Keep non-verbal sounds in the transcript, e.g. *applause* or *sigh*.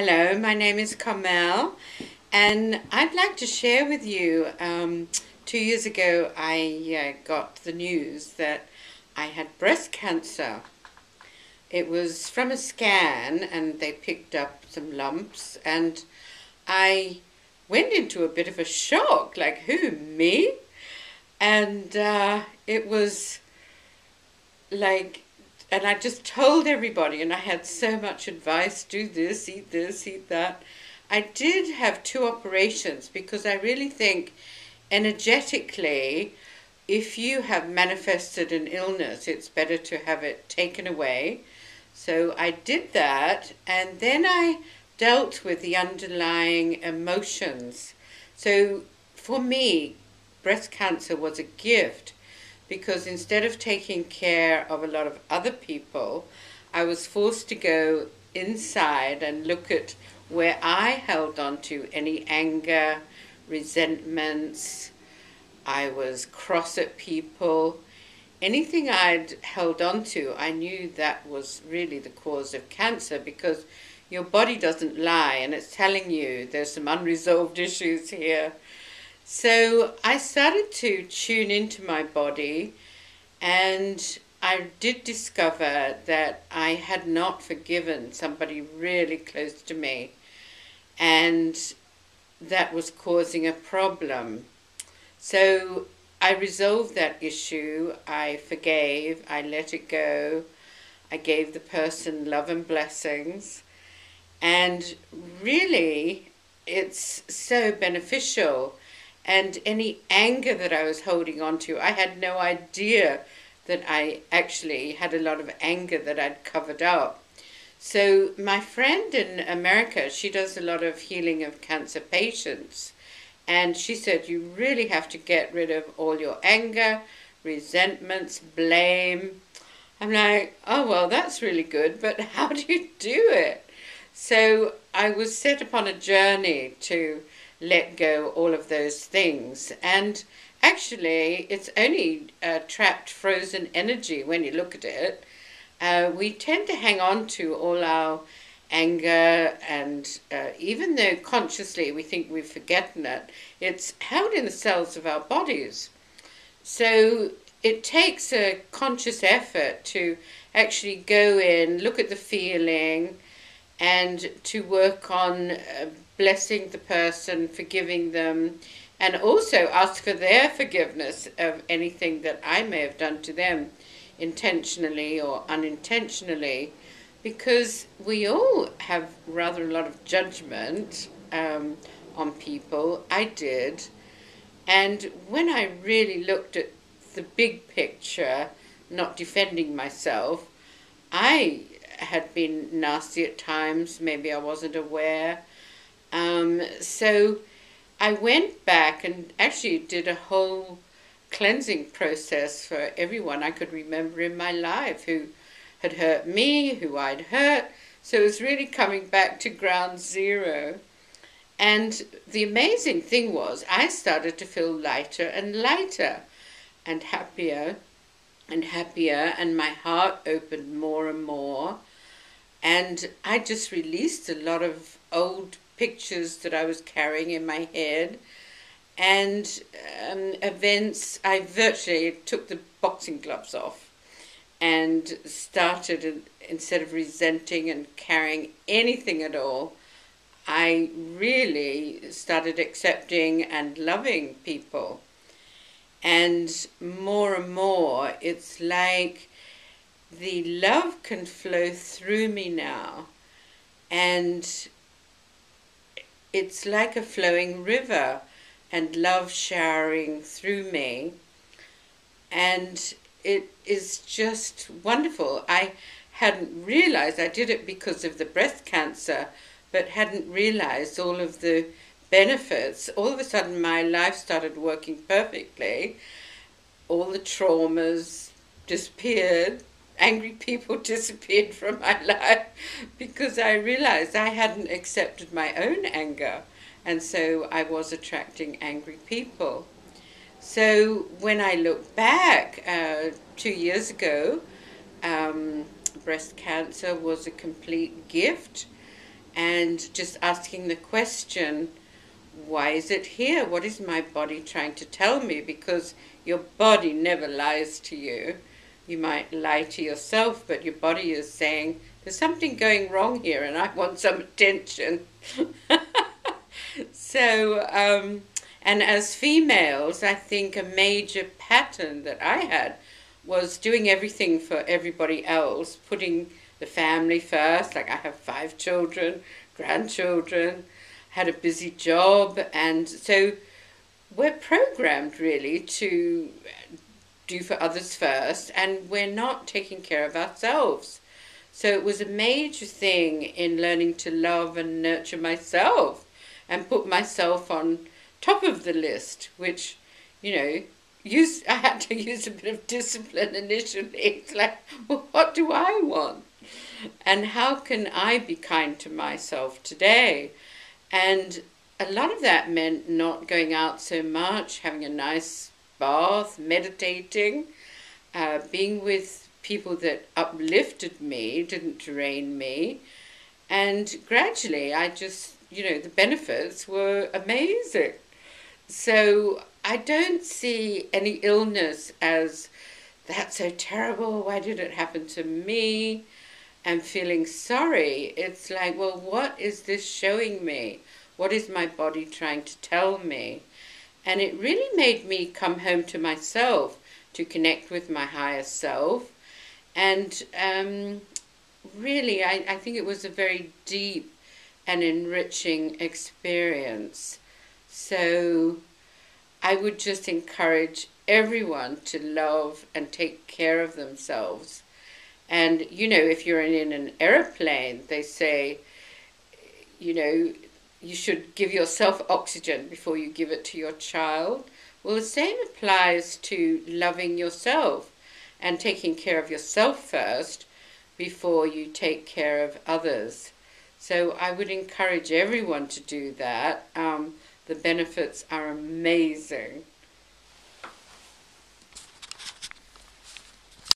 Hello, my name is Carmel, and I'd like to share with you. Um, two years ago, I uh, got the news that I had breast cancer. It was from a scan, and they picked up some lumps, and I went into a bit of a shock like, who, me? And uh, it was like and I just told everybody, and I had so much advice do this, eat this, eat that. I did have two operations because I really think energetically, if you have manifested an illness, it's better to have it taken away. So I did that, and then I dealt with the underlying emotions. So for me, breast cancer was a gift because instead of taking care of a lot of other people, I was forced to go inside and look at where I held on to any anger, resentments, I was cross at people. Anything I'd held on to, I knew that was really the cause of cancer because your body doesn't lie and it's telling you there's some unresolved *laughs* issues here so I started to tune into my body, and I did discover that I had not forgiven somebody really close to me, and that was causing a problem. So I resolved that issue. I forgave, I let it go, I gave the person love and blessings, and really, it's so beneficial and any anger that I was holding on to, I had no idea that I actually had a lot of anger that I'd covered up. So, my friend in America, she does a lot of healing of cancer patients. And she said, You really have to get rid of all your anger, resentments, blame. I'm like, Oh, well, that's really good, but *laughs* how do you do it? So, I was set upon a journey to let go all of those things. And actually, it's only uh, trapped frozen energy when you look at it. Uh, we tend to hang on to all our anger, and uh, even though consciously we think we've forgotten it, it's held in the cells of our bodies. So it takes a conscious effort to actually go in, look at the feeling, and to work on uh, blessing the person, forgiving them, and also ask for their forgiveness of anything that I may have done to them intentionally or unintentionally, because we all have rather a lot of judgment um, on people. I did. And when I really looked at the big picture, not defending myself, I had been nasty at times, maybe I wasn't aware. Um, so I went back and actually did a whole cleansing process for everyone I could remember in my life who had hurt me, who I'd hurt. So it was really coming back to ground zero. And the amazing thing was, I started to feel lighter and lighter and happier and happier, and my heart opened more and more. And I just released a lot of old pictures that I was carrying in my head and um, events. I virtually took the boxing gloves off and started, instead of resenting and carrying anything at all, I really started accepting and loving people. And more and more, it's like the love can flow through me now. And it's like a flowing river and love showering through me. And it is just wonderful. I hadn't realized I did it because of the breast cancer, but hadn't realized all of the benefits. All of a sudden, my life started working perfectly. All the traumas disappeared angry people *laughs* disappeared from my life because I realized I hadn't accepted my own anger. And so I was attracting angry people. So when I look back uh, two years ago, um, breast cancer was a complete gift. and just asking the question why is it here? What is my body trying to tell me? Because your body never lies to you. You might lie to yourself, but your body is saying, There's something going wrong here and I want some attention. *laughs* so, um, and as females, I think a major pattern that I had was doing everything for everybody else, putting the family first. Like I have five children, grandchildren, had a busy job, and so we're programmed really to do for others first, and we're not taking care of ourselves. So it was a major thing in learning to love and nurture myself and put myself on top of the list, which, you know, use *laughs* I had to use a bit of discipline initially. It's like, well, what do I want? And how can I be kind to myself today? And a lot of that meant not going out so much, having a nice bath, meditating, uh, being with people that uplifted me, didn't drain me. And gradually, I just, you know, the benefits were amazing. So I don't see any illness as that's so terrible. Why did it happen to me? And feeling sorry. It's like, well, what is this showing me? What is my body trying to tell me? And it really made me come home to myself to connect with my higher self. And um, really, I, I think it was a very deep and enriching experience. So I would just encourage everyone to love and take care of themselves. And, you know, if you're in an aeroplane, they say, you know, you should give yourself oxygen before you give it to your child. Well, the same applies to loving yourself and taking care of yourself first before you take care of others. So I would encourage everyone to do that. Um, the benefits are amazing.